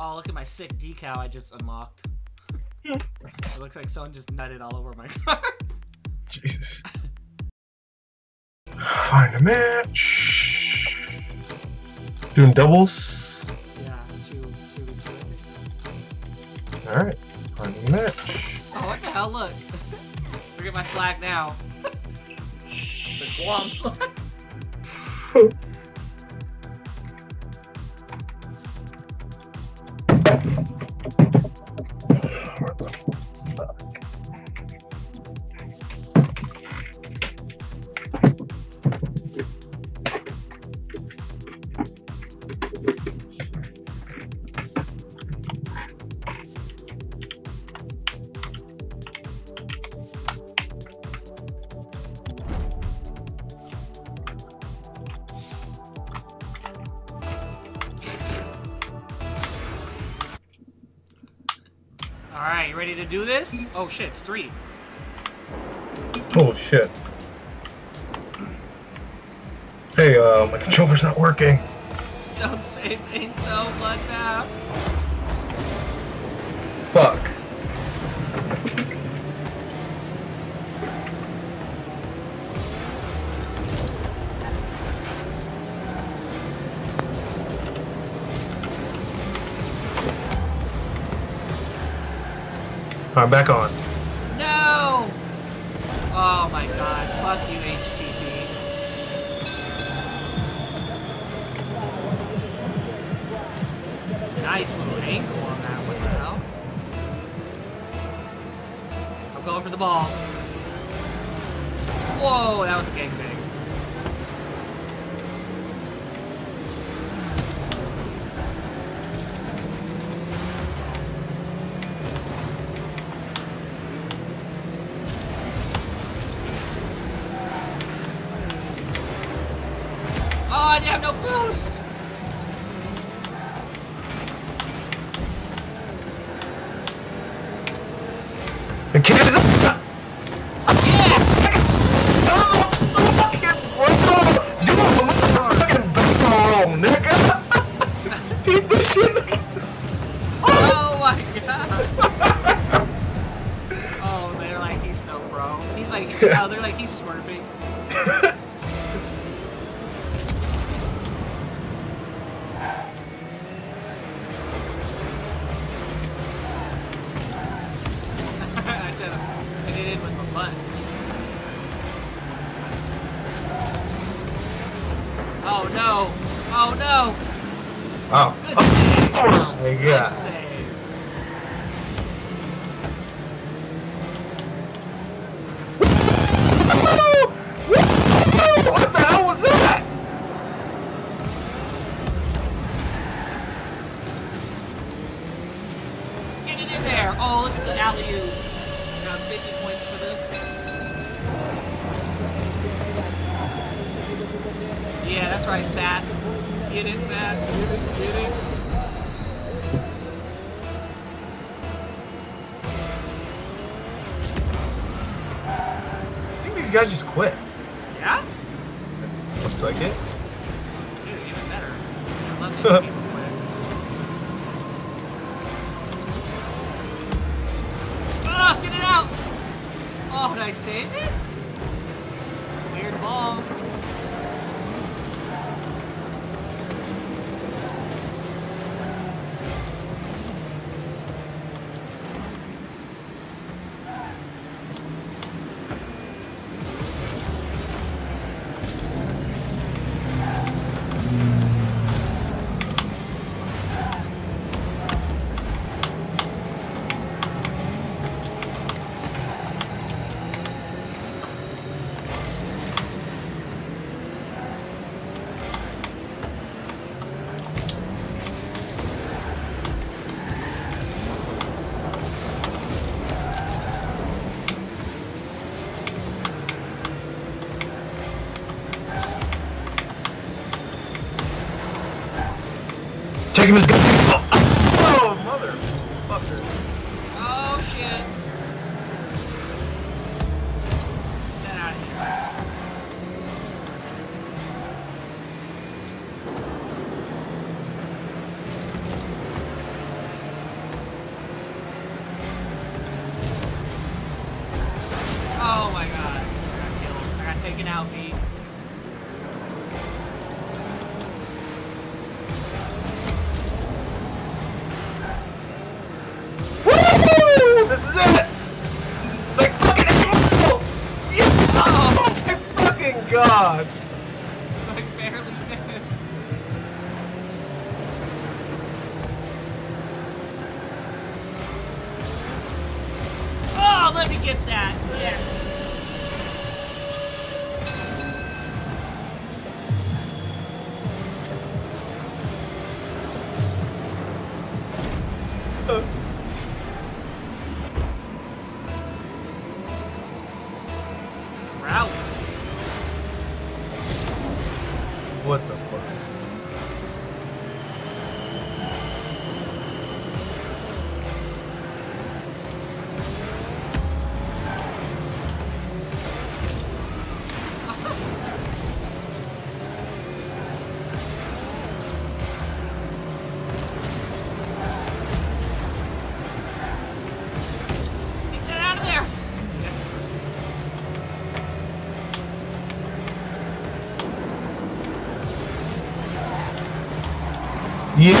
Oh, look at my sick decal I just unlocked. it looks like someone just nutted all over my car. Jesus. Find a match. Doing doubles. yeah, two, two, two. All right. Find a match. Oh, what the hell? Look. look at my flag now. the Guam Alright, you ready to do this? Oh shit, it's three. Oh shit. Hey, uh, my controller's not working. Don't say things so blood now. Fuck. I'm back on. No! Oh my god, fuck you, HTTP. Nice little angle on that, the hell? I'm going for the ball. Whoa, that was a gangbang. Oh, I didn't have no boost! Oh no! Oh. Good Oh save! my Good god. save! What the hell was that? Get it in there! Oh, look at the alley-oop. Got 50 points for this. Yeah, that's right, Bat. Get it, Bat. Get it, get it. I think these guys just quit. Yeah? Looks like it. Dude, even better. I love seeing people quit. Ah, get it out! Oh, did I save it? he was gonna. Oh, oh motherfucker! Oh shit! Oh my god! I got killed. I got taken out, Pete. God. What the yéé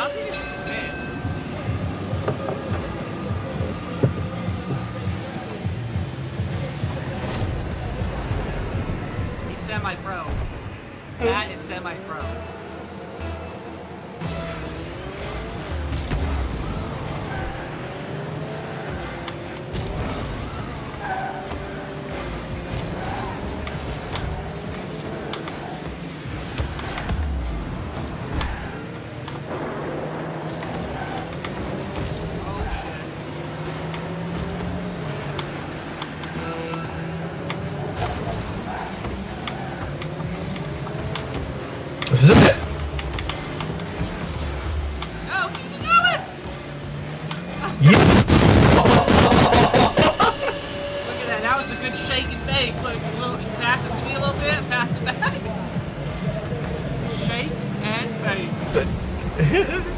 obvious. Yeah. Look at that. That was a good shake and bake. Look, a little, pass it to me a little bit, pass it back. Shake and bake.